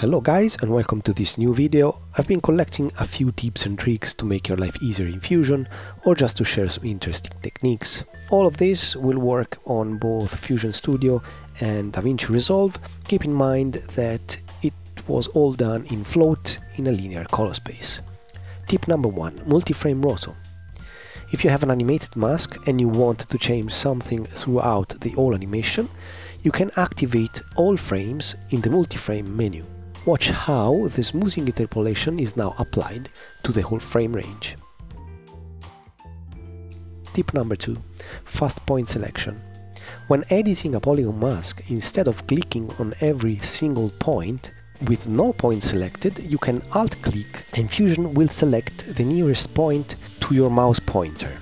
Hello guys and welcome to this new video. I've been collecting a few tips and tricks to make your life easier in Fusion or just to share some interesting techniques. All of this will work on both Fusion Studio and DaVinci Resolve. Keep in mind that it was all done in float in a linear color space. Tip number one, multi-frame roto. If you have an animated mask and you want to change something throughout the whole animation, you can activate all frames in the multi-frame menu. Watch how the smoothing interpolation is now applied to the whole frame range. Tip number 2. Fast point selection. When editing a polygon mask, instead of clicking on every single point, with no point selected, you can alt-click and Fusion will select the nearest point to your mouse pointer.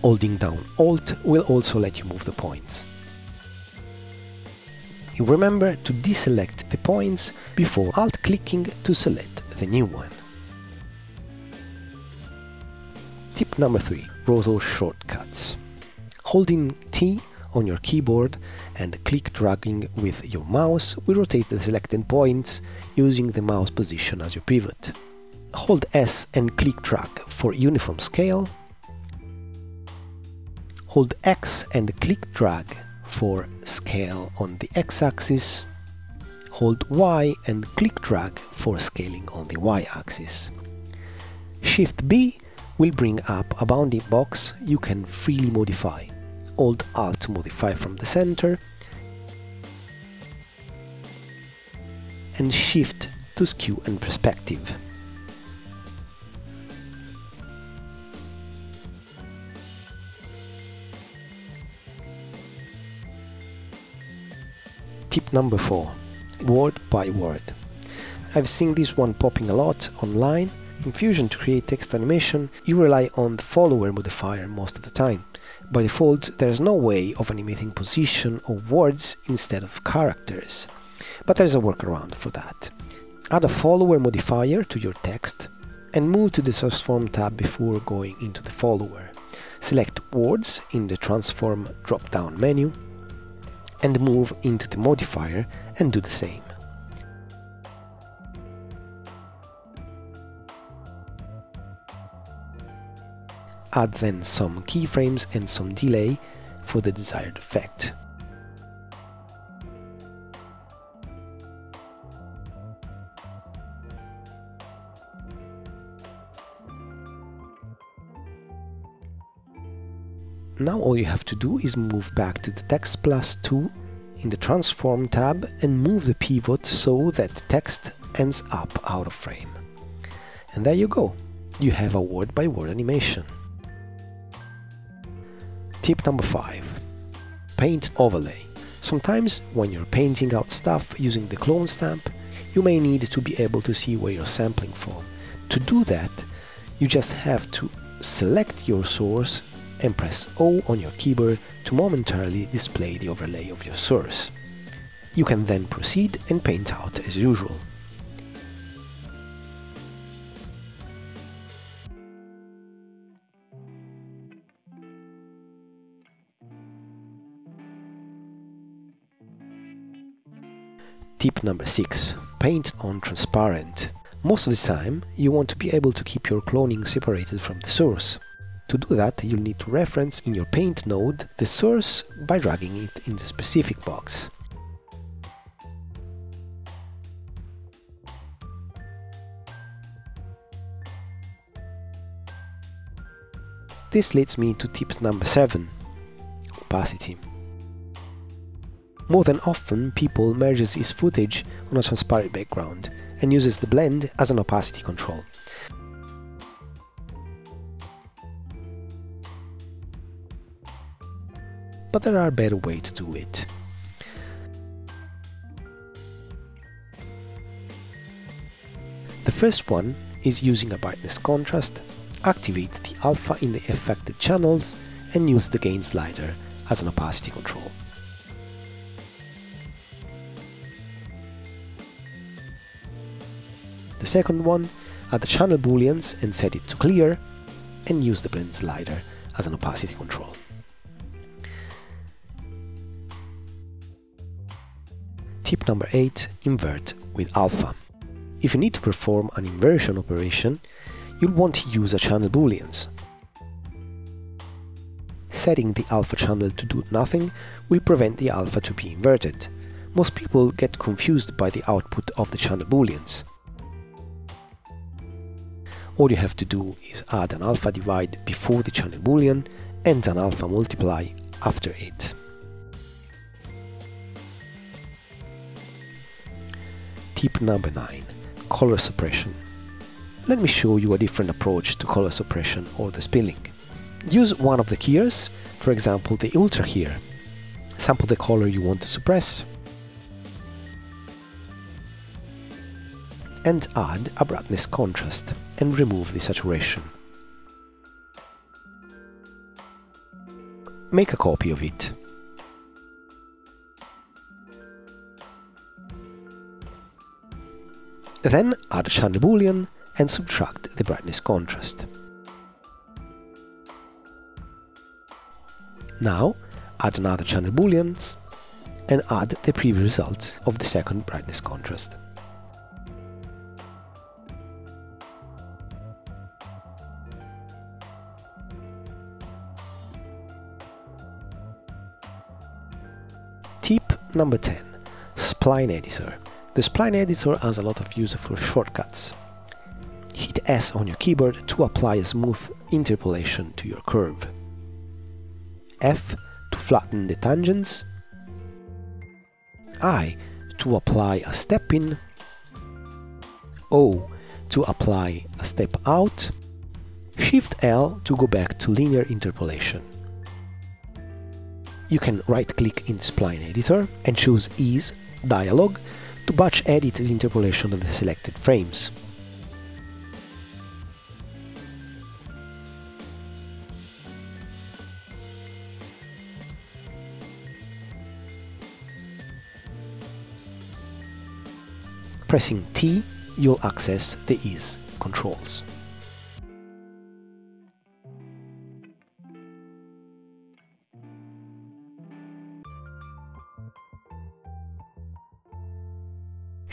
Holding down Alt will also let you move the points. Remember to deselect the points before alt-clicking to select the new one. Tip number 3. Roto shortcuts. Holding T on your keyboard and click dragging with your mouse will rotate the selected points using the mouse position as your pivot. Hold S and click drag for uniform scale. Hold X and click drag for scale on the x-axis, hold Y and click drag for scaling on the y-axis. Shift B will bring up a bounding box you can freely modify. Hold Alt to modify from the center and Shift to skew and perspective. Tip number 4. Word by word. I've seen this one popping a lot online. In Fusion to create text animation, you rely on the follower modifier most of the time. By default, there's no way of animating position of words instead of characters. But there's a workaround for that. Add a follower modifier to your text and move to the Transform tab before going into the follower. Select Words in the Transform drop-down menu and move into the modifier and do the same. Add then some keyframes and some delay for the desired effect. Now all you have to do is move back to the Text Plus 2 in the Transform tab and move the pivot so that the text ends up out of frame. And there you go, you have a word-by-word animation. Tip number 5. Paint Overlay. Sometimes when you're painting out stuff using the clone stamp, you may need to be able to see where you're sampling from. To do that, you just have to select your source and press O on your keyboard to momentarily display the overlay of your source. You can then proceed and paint out as usual. Tip number 6. Paint on transparent. Most of the time, you want to be able to keep your cloning separated from the source. To do that, you'll need to reference in your paint node the source by dragging it in the specific box. This leads me to tip number 7, opacity. More than often, people merges his footage on a transparent background and uses the blend as an opacity control. But there are better ways to do it. The first one is using a brightness contrast, activate the alpha in the affected channels and use the gain slider as an opacity control. The second one, add the channel booleans and set it to clear and use the blend slider as an opacity control. Tip number 8. Invert with alpha. If you need to perform an inversion operation, you'll want to use a channel booleans. Setting the alpha channel to do nothing will prevent the alpha to be inverted. Most people get confused by the output of the channel booleans. All you have to do is add an alpha divide before the channel boolean and an alpha multiply after it. Tip number 9. Color suppression. Let me show you a different approach to color suppression or despilling. Use one of the keyers, for example the ultra keyer. Sample the color you want to suppress and add a brightness contrast and remove the saturation. Make a copy of it. Then add a channel boolean and subtract the brightness contrast. Now add another channel booleans and add the previous result of the second brightness contrast. Tip number 10. Spline Editor. The Spline Editor has a lot of useful shortcuts. Hit S on your keyboard to apply a smooth interpolation to your curve. F to flatten the tangents. I to apply a step in. O to apply a step out. Shift L to go back to linear interpolation you can right-click in Spline Editor and choose Ease Dialog to batch edit the interpolation of the selected frames. Pressing T, you'll access the Ease controls.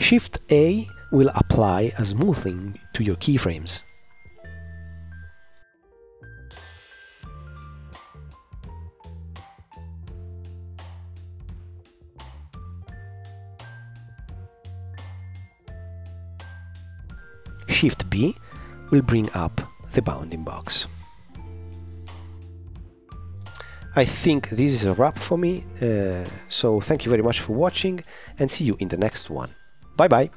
Shift A will apply a smoothing to your keyframes. Shift B will bring up the bounding box. I think this is a wrap for me, uh, so thank you very much for watching and see you in the next one. Bye bye.